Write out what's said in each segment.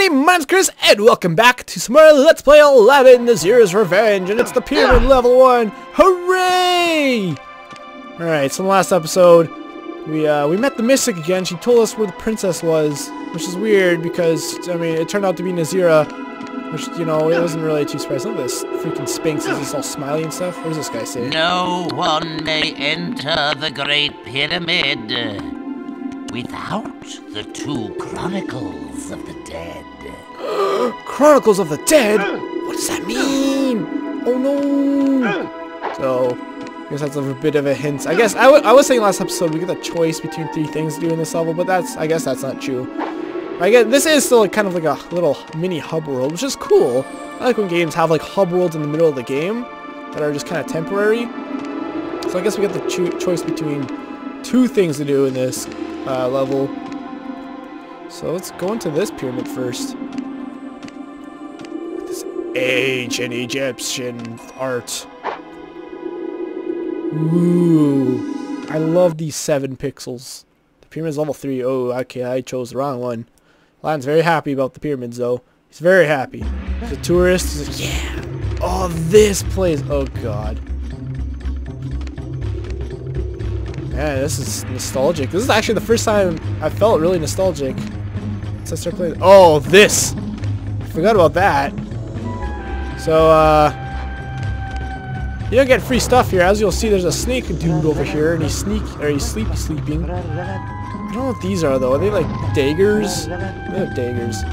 everybody, my name's Chris, and welcome back to some more Let's Play Aladdin, The Zero's Revenge, and it's the Pyramid Level 1. Hooray! Alright, so in the last episode, we uh, we met the Mystic again. She told us where the princess was, which is weird because, I mean, it turned out to be Nasira, which, you know, it wasn't really too surprising. Look at this freaking Sphinx, is this all smiley and stuff? What does this guy say? No one may enter the Great Pyramid without the two Chronicles of the Dead. Chronicles of the Dead? What does that mean? Oh no! So, I guess that's a bit of a hint. I guess, I, I was saying last episode we get the choice between three things to do in this level, but that's, I guess that's not true. I guess, this is still kind of like a little mini hub world, which is cool. I like when games have like hub worlds in the middle of the game that are just kind of temporary. So I guess we get the cho choice between two things to do in this uh, level. So let's go into this pyramid first. This ancient Egyptian art. Ooh. I love these seven pixels. The pyramid's level three. Oh, okay, I chose the wrong one. Lion's very happy about the pyramids, though. He's very happy. A tourist. He's like, yeah. Oh, this place. Oh, God. Man, this is nostalgic. This is actually the first time I felt really nostalgic since I started playing. Oh, this! Forgot about that. So, uh... You don't get free stuff here. As you'll see, there's a snake dude over here, and he's sneak, or he's sleepy sleeping. I don't know what these are, though. Are they, like, daggers? They're daggers.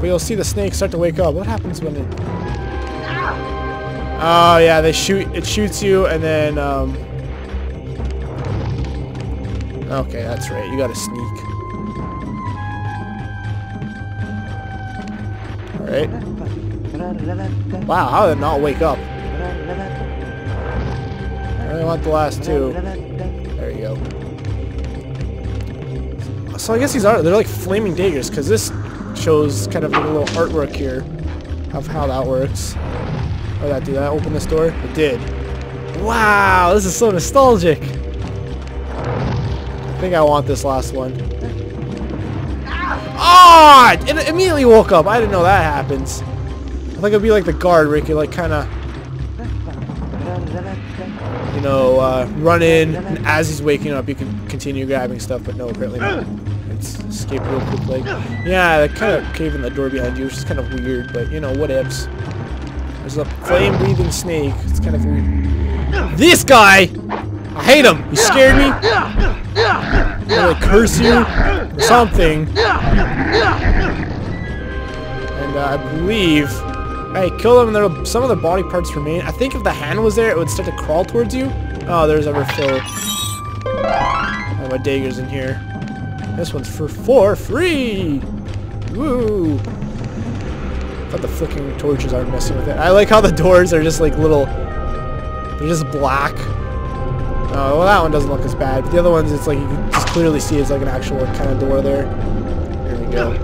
But you'll see the snake start to wake up. What happens when it... Oh, yeah, they shoot, it shoots you, and then, um... Okay, that's right. You gotta sneak. Alright. Wow, how did not wake up? I really want the last two. There you go. So I guess these are, they're like flaming daggers, because this shows kind of a little artwork here of how that works. Oh, that did that open this door? It did. Wow, this is so nostalgic. I think I want this last one. Ah! Oh, it immediately woke up. I didn't know that happens. I think it'd be like the guard where you could like kind of, you know, uh, run in, and as he's waking up, you can continue grabbing stuff. But no, apparently not. It's escape real quick. Like, yeah, they kind of cave in the door behind you, which is kind of weird. But you know, what ifs. There's a flame-breathing snake. It's kind of weird. This guy, I hate him. You scared me. I'm gonna curse you or something. And uh, I believe I kill them and there some of the body parts remain. I think if the hand was there, it would start to crawl towards you. Oh, there's a refill. Oh, my dagger's in here. This one's for for free. Woo! thought the flicking torches aren't messing with it. I like how the doors are just like little. They're just black. Oh, well, that one doesn't look as bad. But the other ones, it's like you can just clearly see it's like an actual kind of door there. Here we go.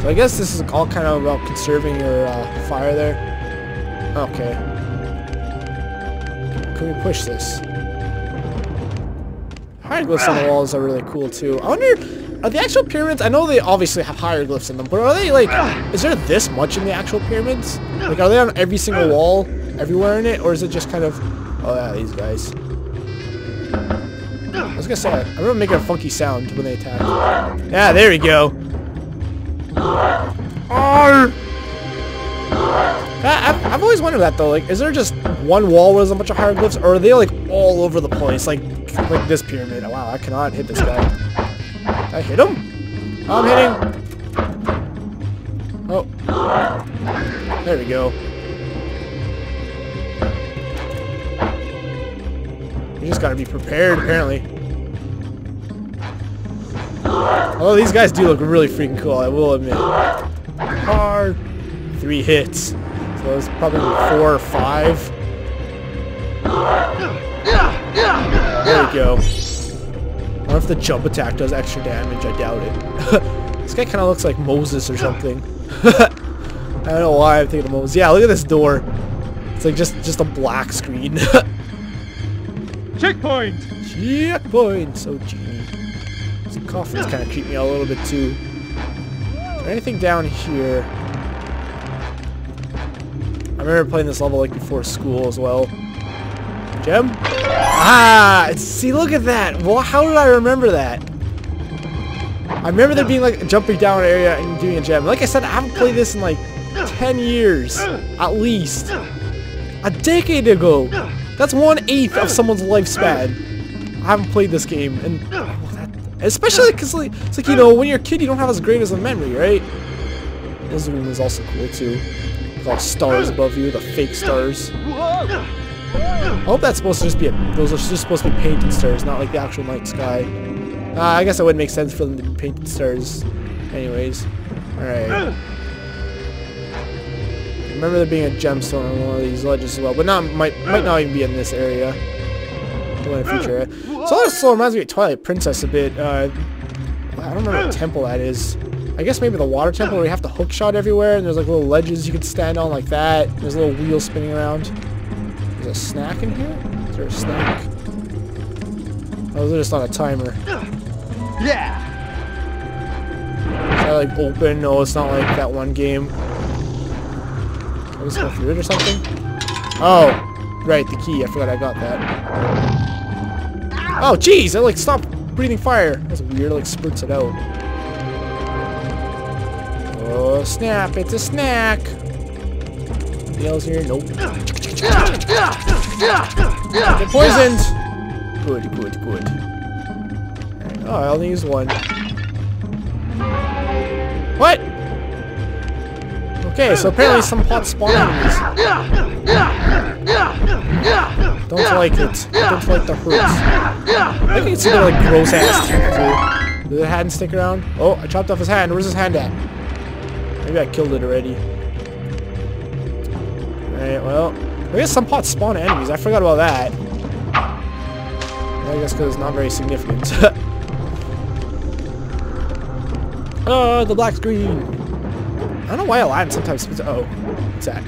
So I guess this is all kind of about conserving your uh, fire there. Okay. Can we push this? Hieroglyphs on the walls are really cool too. I wonder, are the actual pyramids, I know they obviously have hieroglyphs in them, but are they like, is there this much in the actual pyramids? Like are they on every single wall, everywhere in it, or is it just kind of Oh yeah, these guys. I was gonna say, I remember making a funky sound when they attack. Yeah, there we go. I, I've always wondered that though. Like, is there just one wall where there's a bunch of hieroglyphs, or are they like all over the place? Like, like this pyramid. Wow, I cannot hit this guy. I hit him? Oh, I'm hitting. Oh, there we go. You just gotta be prepared, apparently. Oh, these guys do look really freaking cool, I will admit. Hard. Three hits. So it's probably four or five. There we go. I wonder if the jump attack does extra damage. I doubt it. this guy kind of looks like Moses or something. I don't know why I'm thinking of Moses. Yeah, look at this door. It's like just, just a black screen. Checkpoint! Checkpoint! So genie. These coffins kind of creep me out a little bit too. Is there anything down here? I remember playing this level like before school as well. Gem? Ah! See, look at that! Well, how did I remember that? I remember there being like a jumping down area and doing a gem. Like I said, I haven't played this in like 10 years, at least. A decade ago! That's one-eighth of someone's lifespan. I haven't played this game, and especially because like, it's like, you know, when you're a kid, you don't have as great as a memory, right? This room is also cool, too. With all stars above you, the fake stars. I hope that's supposed to just be a, those are just supposed to be painted stars, not like the actual night sky. Uh, I guess it would make sense for them to be painted stars anyways. Alright. Remember there being a gemstone on one of these ledges as well, but not might might not even be in this area. In the future. So this also reminds me of Twilight Princess a bit. Uh, I don't remember what temple that is. I guess maybe the water temple where you have to hook shot everywhere and there's like little ledges you can stand on like that. There's a little wheel spinning around. There's a snack in here? Is there a snack? Oh, is it just on a timer? Yeah. Is that like open? No, it's not like that one game. I just go through it or something? Oh, right, the key. I forgot I got that. Oh, jeez! I like stopped breathing fire. That's weird. It, like spurts it out. Oh snap! It's a snack. Anything else here? Nope. Get poisoned. Good, good, good. Oh, I only used one. What? Okay, so apparently some pots spawn enemies. Don't like it. Don't like the hurts. I can see the like gross ass. Did the hand stick around? Oh, I chopped off his hand. Where's his hand at? Maybe I killed it already. Alright, well. I guess some pots spawn enemies. I forgot about that. I guess because it's not very significant. oh, the black screen. I don't know why a Aladdin sometimes. Oh, what's that?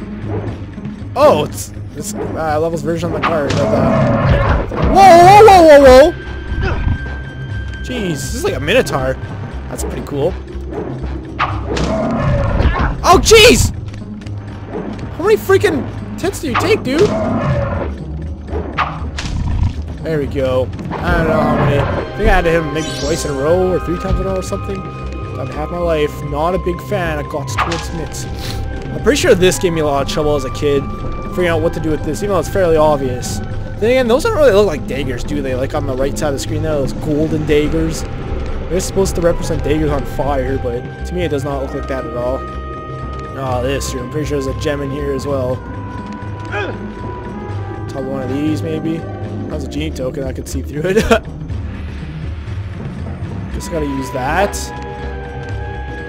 Oh, it's this uh, level's version of the card. Uh... Whoa, whoa, whoa, whoa, whoa! Jeez, this is like a Minotaur. That's pretty cool. Oh, jeez! How many freaking hits do you take, dude? There we go. I don't know how many. I think I had to hit him maybe twice in a row or three times in a row or something. Done had my life. Not a big fan of Gots towards mitts. I'm pretty sure this gave me a lot of trouble as a kid. Figuring out what to do with this, even though it's fairly obvious. Then again, those don't really look like daggers, do they? Like on the right side of the screen there, those golden daggers. They're supposed to represent daggers on fire, but to me it does not look like that at all. Oh, this, I'm pretty sure there's a gem in here as well. Top one of these, maybe? That was a genie token, I could see through it. Just gotta use that.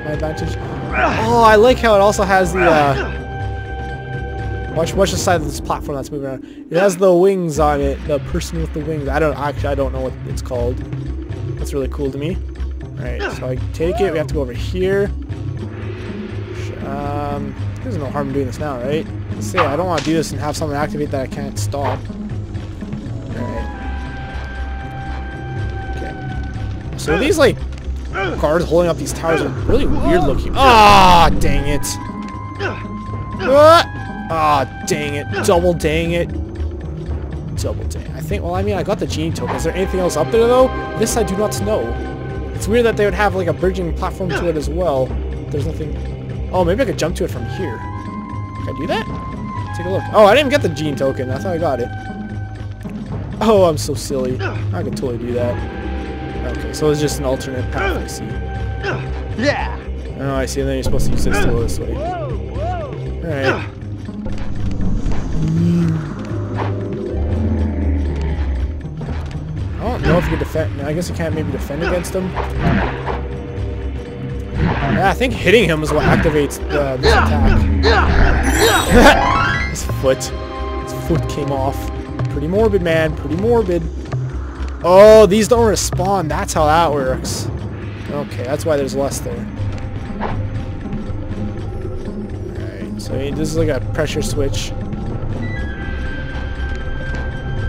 My advantage. Oh, I like how it also has the, uh... Watch, watch the side of this platform that's moving around. It has the wings on it, the person with the wings. I don't, actually, I don't know what it's called. That's really cool to me. Alright, so I take it, we have to go over here. Um, there's no harm in doing this now, right? Let's see, I don't want to do this and have something activate that I can't stop. Alright. Okay. So these, like, guards holding up these towers are really weird looking. Ah, dang it. Ah, dang it. Double dang it. Double dang. I think, well, I mean, I got the genie token. Is there anything else up there, though? This I do not know. It's weird that they would have, like, a bridging platform to it as well. There's nothing... Oh, maybe I could jump to it from here. Can I do that? Take a look. Oh, I didn't even get the genie token. I thought I got it. Oh, I'm so silly. I could totally do that. Okay, so it's just an alternate path, I see. Yeah. Oh, I see. And then you're supposed to use this to go this way. Alright. I don't know if you can defend. I guess you can't maybe defend against him. Yeah, I think hitting him is what activates uh, this attack. his foot. His foot came off. Pretty morbid, man. Pretty morbid. Oh, these don't respawn. That's how that works. Okay, that's why there's less there. Alright, so this is like a pressure switch.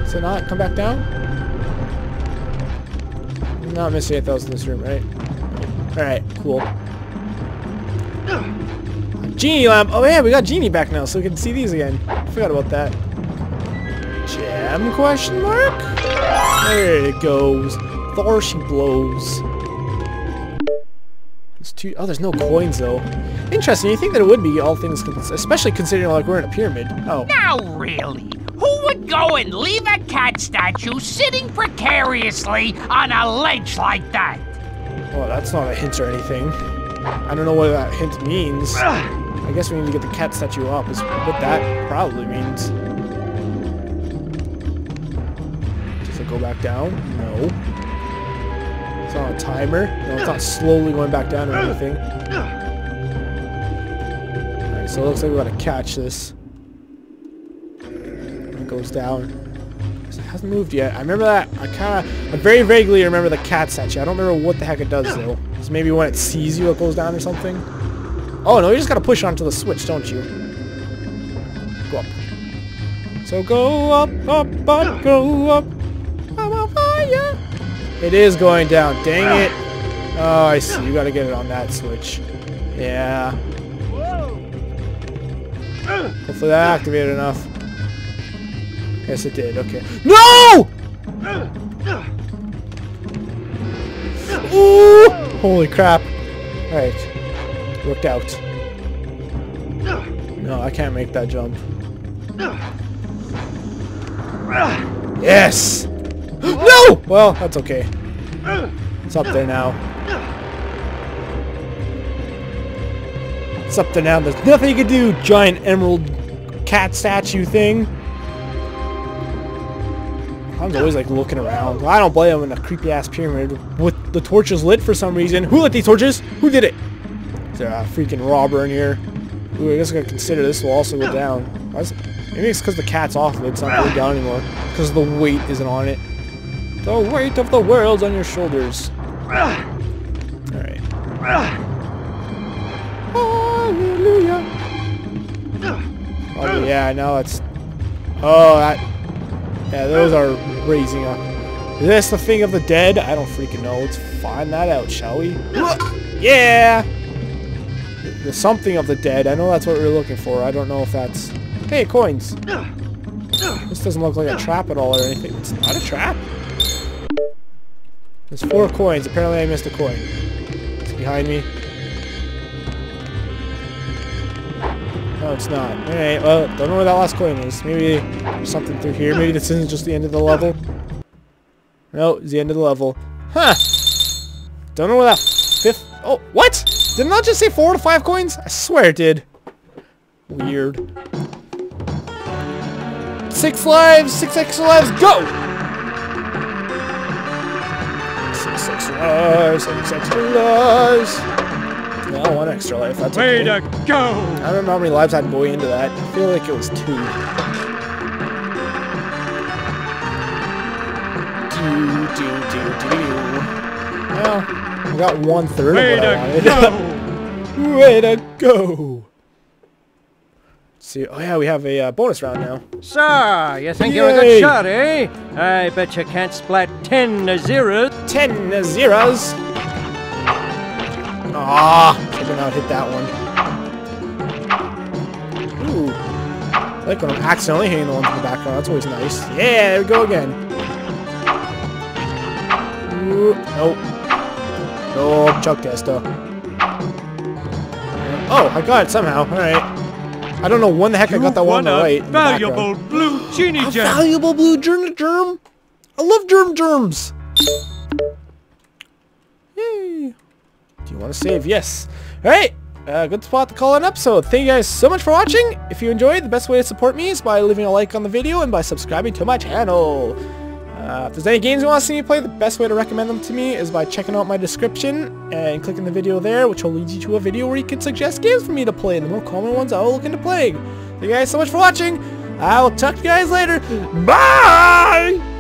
Does it not come back down? not missing anything else in this room, right? Alright, cool. Genie lamp. Oh yeah, we got Genie back now, so we can see these again. Forgot about that. Gem question mark? There it goes. Thor she blows. There's two oh there's no coins though. Interesting, you think that it would be all things especially considering like we're in a pyramid. Oh. Now, really? Who would go and leave a cat statue sitting precariously on a ledge like that? Well that's not a hint or anything. I don't know what that hint means. I guess we need to get the cat statue up is what that probably means. Go back down? No. It's not a timer. No, it's not slowly going back down or anything. Alright, so it looks like we gotta catch this. It goes down. It hasn't moved yet. I remember that. I kinda, I very vaguely remember the cat statue. I don't remember what the heck it does though. It's maybe when it sees you it goes down or something. Oh no, you just gotta push onto the switch, don't you? Go up. So go up, up, up, go up. It is going down. Dang it. Oh, I see. You gotta get it on that switch. Yeah. Hopefully that activated enough. Yes, it did. Okay. No! Ooh! Holy crap. Alright. Worked out. No, I can't make that jump. Yes! No! Well, that's okay. It's up there now. It's up there now. There's nothing you can do, giant emerald cat statue thing. I'm always like looking around. I don't blame him in a creepy ass pyramid with the torches lit for some reason. Who lit these torches? Who did it? Is there a freaking robber in here? Ooh, I guess I gotta consider this will also go down. Maybe it's because the cat's off of it, it's not going down anymore. Because the weight isn't on it. The weight of the world's on your shoulders. Alright. Hallelujah. Oh yeah, now it's... Oh, that... Yeah, those are raising up. Is this the thing of the dead? I don't freaking know. Let's find that out, shall we? Yeah! The something of the dead. I know that's what we are looking for. I don't know if that's... Hey, coins! This doesn't look like a trap at all or anything. It's not a trap. There's four coins. Apparently I missed a coin. It's behind me. No, it's not. Alright, well, don't know where that last coin is. Maybe there's something through here. Maybe this isn't just the end of the level. No, it's the end of the level. Huh! Don't know where that fifth... Oh, what? Did it not just say four to five coins? I swear it did. Weird. Six lives! Six extra lives! Go! Extra lives! Six extra lives! Well, one extra life. That's Way okay. to go! I don't know how many lives I had going into that. I feel like it was two. Do, do, do, do. Well, I got one third Way of what I to wanted. go! Way to go! See, oh yeah, we have a uh, bonus round now. Sir, you think you're a good shot, eh? I bet you can't splat ten to zero. Ten zeros. Ah, I did not hit that one. Ooh, I like when I'm accidentally hitting the ones in the background. That's always nice. Yeah, there we go again. Ooh, nope. Nope, Chuck Testa. Oh, I got it somehow. All right. I don't know when the heck I got that one right. valuable blue genie A gem. valuable blue germ germ. I love germ germs. Yay. Do you want to save? Yes. All right. Uh, good spot to call an episode. Thank you guys so much for watching. If you enjoyed, the best way to support me is by leaving a like on the video and by subscribing to my channel. Uh, if there's any games you want to see me play, the best way to recommend them to me is by checking out my description and clicking the video there, which will lead you to a video where you can suggest games for me to play, and the more common ones I will look into playing. Thank you guys so much for watching. I will talk to you guys later. Bye!